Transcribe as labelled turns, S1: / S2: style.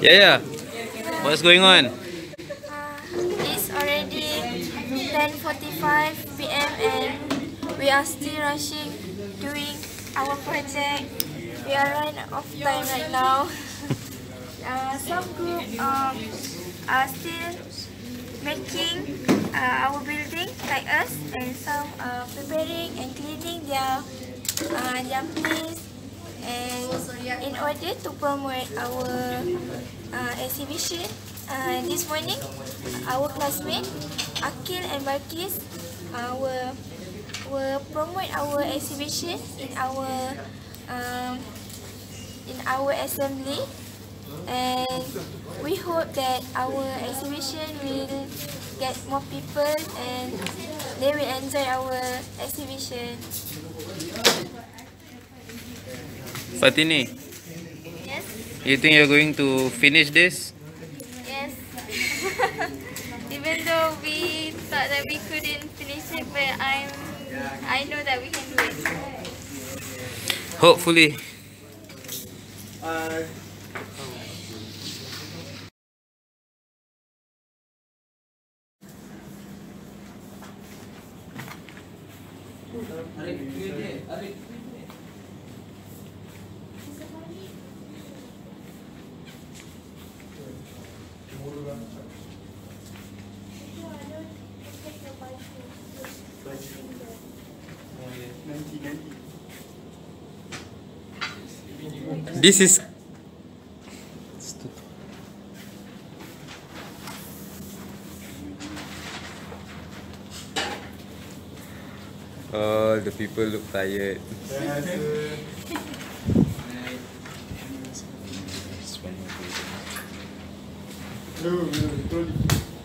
S1: Yeah, yeah. What's going on?
S2: Uh, it's already 10.45 p.m. and we are still rushing doing our project. We are running off time right now. uh, some group um, are still making uh, our building like us and some are preparing and cleaning their, uh, their place and in order to promote our uh, exhibition uh, this morning our classmates Akil and Balkis uh, will, will promote our exhibition in our um, in our assembly and we hope that our exhibition will get more people and they will enjoy our exhibition.
S1: Fatini,
S2: Yes?
S1: you think you're going to finish this?
S2: Yes. Even though we thought that we couldn't finish it, but I'm I know that we can do it.
S1: Hopefully. This is Oh, the people look tired.
S3: No, no, don't.